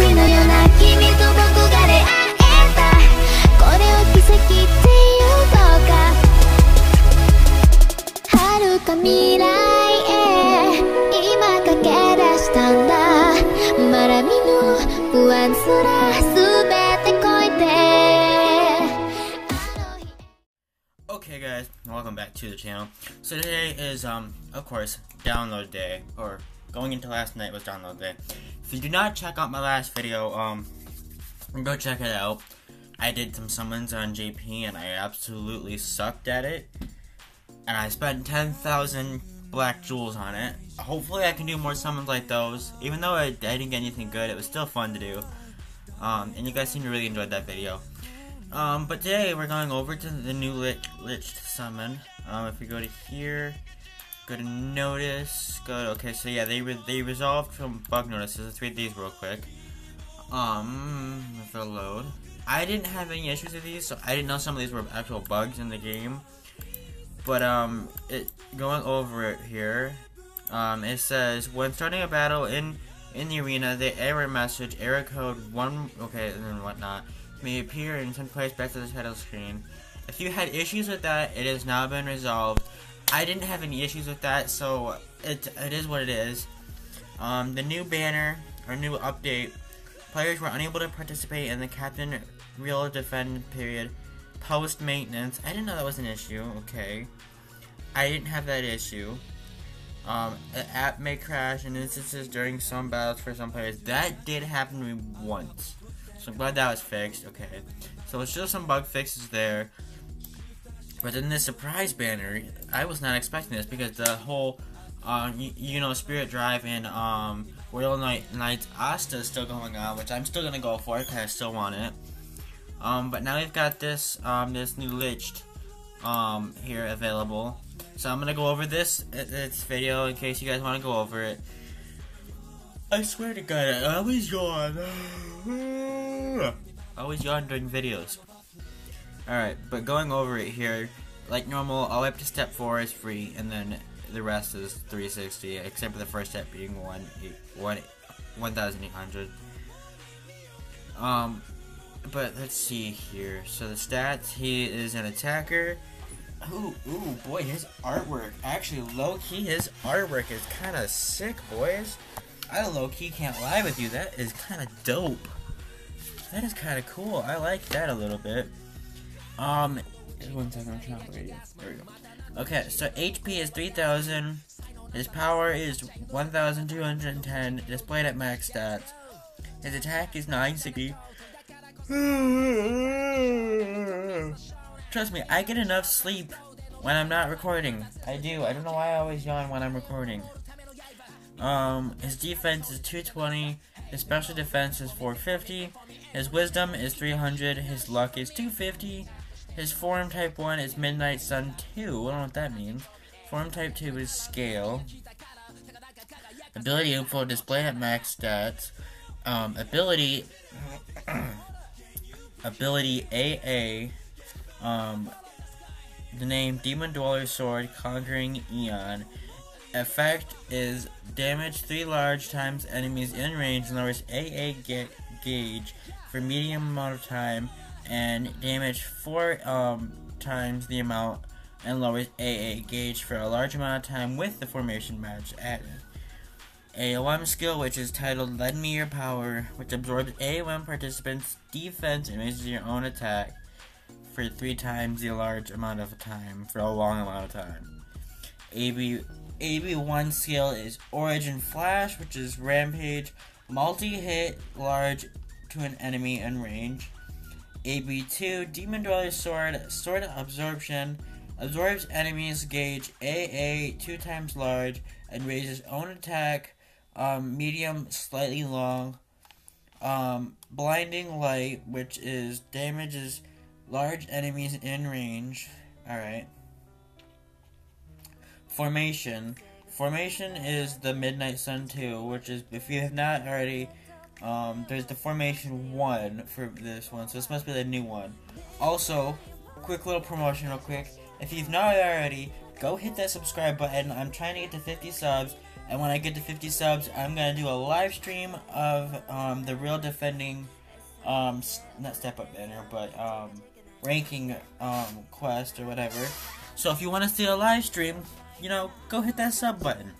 星のような君と僕が出会えたこれを奇跡っていうのか遥か未来へ今駆け出したんだまだ見ぬ不安すら全て越えて Okay guys, welcome back to the channel. So today is um of course download day or going into last night was download day. If you do not check out my last video, um go check it out. I did some summons on JP and I absolutely sucked at it. And I spent 10,000 black jewels on it. Hopefully I can do more summons like those. Even though I, I didn't get anything good, it was still fun to do. Um, and you guys seem to really enjoy that video. Um, but today we're going over to the new Licht, Licht summon. Um, if we go to here, go to notice, go to, okay, so yeah, they re they resolved from bug notices. Let's read these real quick. Um, if it'll load. I didn't have any issues with these, so I didn't know some of these were actual bugs in the game. But, um, it, going over it here, um, it says, when starting a battle in, in the arena, the error message, error code 1, okay, and whatnot, may appear in some place back to the title screen. If you had issues with that, it has now been resolved. I didn't have any issues with that, so it, it is what it is. Um, the new banner, or new update, players were unable to participate in the Captain Real Defend period post maintenance. I didn't know that was an issue, okay. I didn't have that issue. Um, the app may crash in instances during some battles for some players. That did happen to me once. So I'm glad that was fixed. Okay. So it's just some bug fixes there. But then this surprise banner, I was not expecting this because the whole, uh, you, you know, Spirit Drive and um, Royal Knight Knights Asta is still going on, which I'm still gonna go for because I still want it. Um, but now we've got this um, this new Licht um, here available. So I'm gonna go over this this video in case you guys want to go over it. I swear to God, I always yawn. I always yawn during videos. Alright, but going over it here, like normal, all up to step 4 is free, and then the rest is 360, except for the first step being 1, 1 1,800. Um, but let's see here. So the stats, he is an attacker. Ooh, ooh, boy, his artwork. Actually, low-key, his artwork is kind of sick, boys. I low-key can't lie with you. That is kind of dope. That is kind of cool. I like that a little bit. Um, one second, I'm trying to. There we go. Okay, so HP is 3000. His power is 1210, displayed at max stats. His attack is 960. Trust me, I get enough sleep when I'm not recording. I do. I don't know why I always yawn when I'm recording. Um, his defense is 220. His special defense is 450. His wisdom is 300. His luck is 250. His form type 1 is Midnight Sun 2. I don't know what that means. Form type 2 is Scale. Ability info display at max stats. Um, ability ability AA. Um, the name Demon Dweller Sword Conquering Eon. Effect is damage 3 large times enemies in range and lowers AA ga gauge for medium amount of time and damage 4 um, times the amount and lowers AA gauge for a large amount of time with the formation match added. AOM skill, which is titled Lend Me Your Power, which absorbs AOM participants' defense and raises your own attack for three times the large amount of time for a long amount of time. AB AB1 skill is Origin Flash, which is Rampage, multi-hit large to an enemy in range. AB2 Demon Dweller Sword, Sword Absorption, absorbs enemies gauge AA two times large and raises own attack um, medium, slightly long. Um, blinding light, which is damages large enemies in range. Alright. Formation. Formation is the Midnight Sun 2, which is, if you have not already, um, there's the Formation 1 for this one, so this must be the new one. Also, quick little promotion real quick. If you've not already, go hit that subscribe button. I'm trying to get to 50 subs, and when I get to 50 subs, I'm gonna do a live stream of um, the real defending, um, not step up banner, but um, ranking um, quest or whatever. So if you want to see a live stream, you know, go hit that sub button.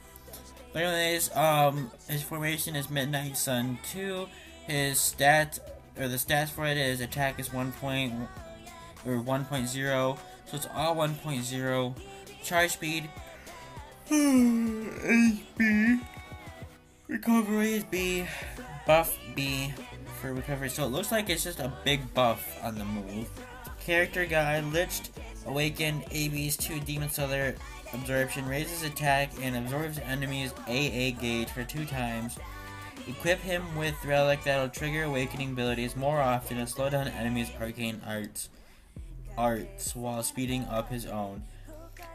But anyways, um, his formation is Midnight Sun 2. His stats, or the stats for it is attack is 1 point, or 1.0, so it's all 1.0. Charge speed, is B. Recovery is B. Buff B for recovery. So it looks like it's just a big buff on the move. Character guy, Liched, Awakened, AB's 2 Demon Solar Absorption, raises attack and absorbs enemies AA gauge for 2 times. Equip him with Relic that'll trigger awakening abilities more often and slow down enemies' arcane arts, arts while speeding up his own.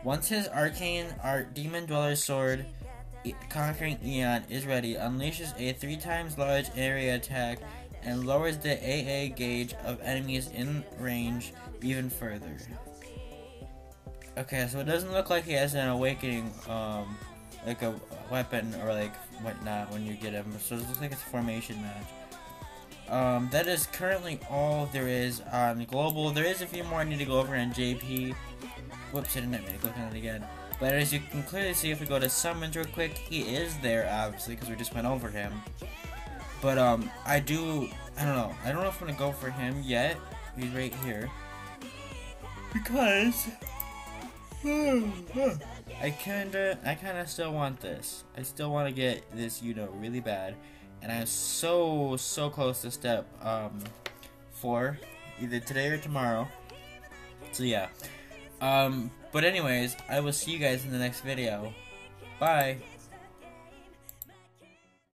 Once his arcane art Demon Dweller's Sword Conquering Eon is ready, unleashes a 3 times large area attack and lowers the AA gauge of enemies in range even further. Okay, so it doesn't look like he has an awakening, um, like a weapon or like whatnot when you get him. So it looks like it's a formation match. Um, that is currently all there is on global. There is a few more I need to go over on JP. Whoops, I didn't mean to click on it again. But as you can clearly see, if we go to summons real quick, he is there, obviously, because we just went over him. But, um, I do, I don't know. I don't know if I'm going to go for him yet. He's right here. Because, I kinda, I kinda still want this. I still want to get this, you know, really bad. And I'm so, so close to step, um, 4. Either today or tomorrow. So, yeah. Um, but anyways, I will see you guys in the next video. Bye.